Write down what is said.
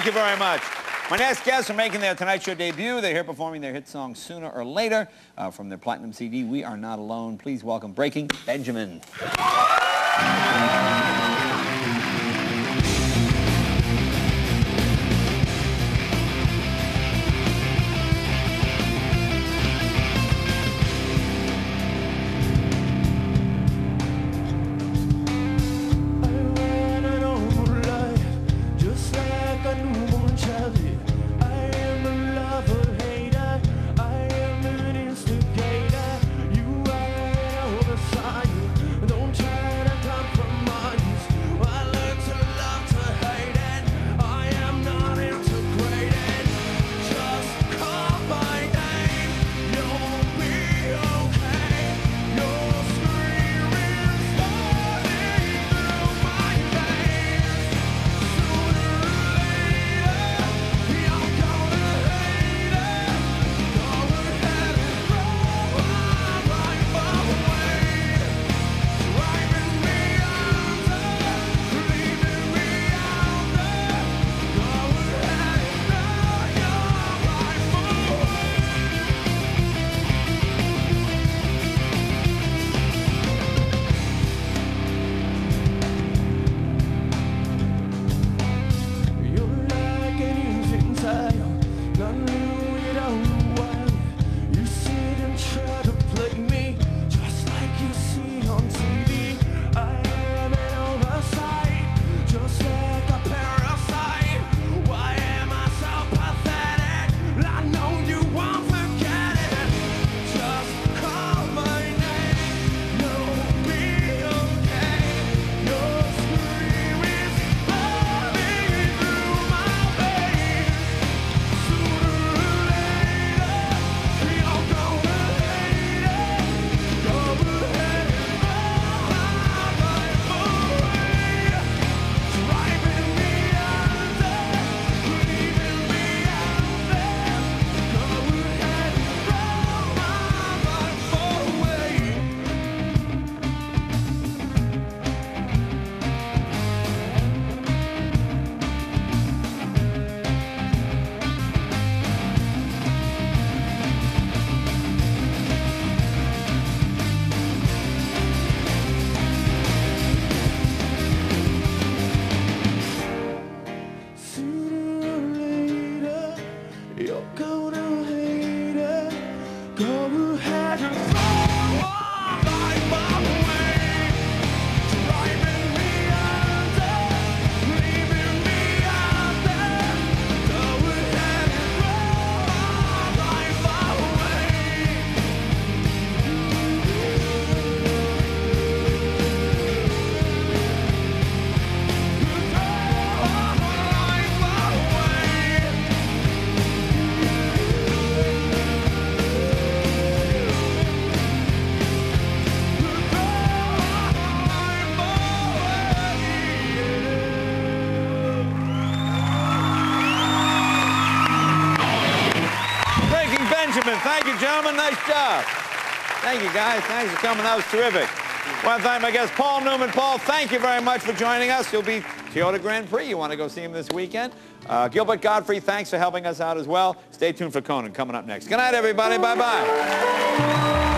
Thank you very much. My next guests are making their Tonight Show debut. They're here performing their hit song Sooner or Later uh, from their platinum CD, We Are Not Alone. Please welcome Breaking Benjamin. go caí. Thank you, gentlemen. Nice job. Thank you, guys. Thanks for coming. That was terrific. I want to thank my guest, Paul Newman. Paul, thank you very much for joining us. You'll be Toyota Grand Prix. You want to go see him this weekend. Uh, Gilbert Gottfried, thanks for helping us out as well. Stay tuned for Conan coming up next. Good night, everybody. Bye-bye.